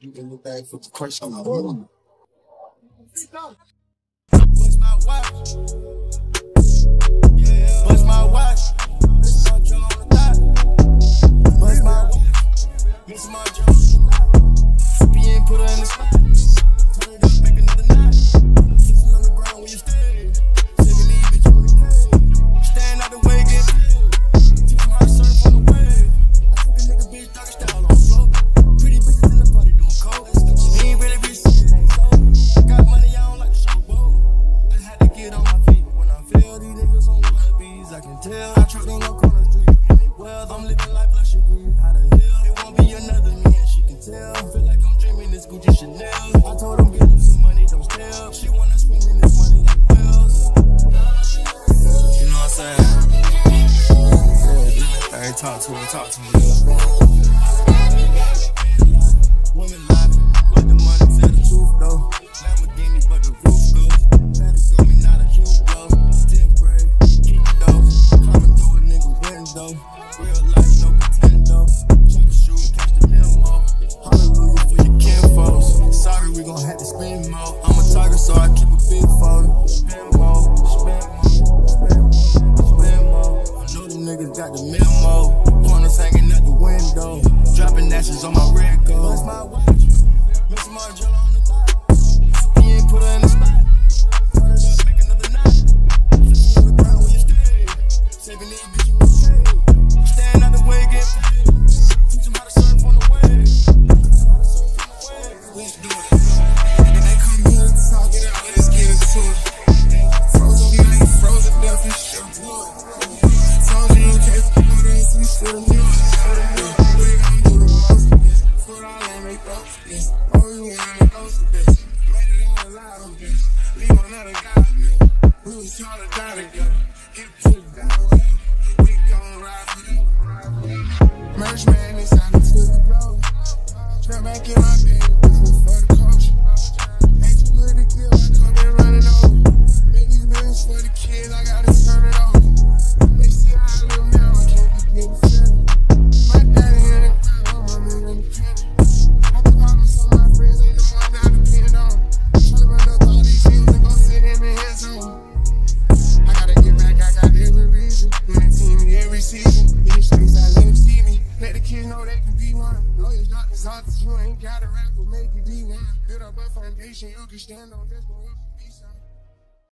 You in look back for the question on the. these niggas on. I can tell I tripped on no corner street. Well, I'm living life like she green. How the hell it won't be another me? And she can tell. Feel like I'm dreaming this Gucci Chanel. I told him get him some money, don't tell. She wanna in this money like. You know what I'm saying? I ain't talk to him, talk to me. limo. Corners hanging out the window. Dropping ashes on my red gold. loud again. Leave another guy. We was trying to die together. Hit to that way. We gon' ride it. Merch man inside the blow. Try make it my day. legend. In the streets, I let them see me. Let the kids know they can be one. Lawyers, doctors, authors, you ain't got a rap, but make you be one. Build up a foundation you can stand on. this, what we be, son.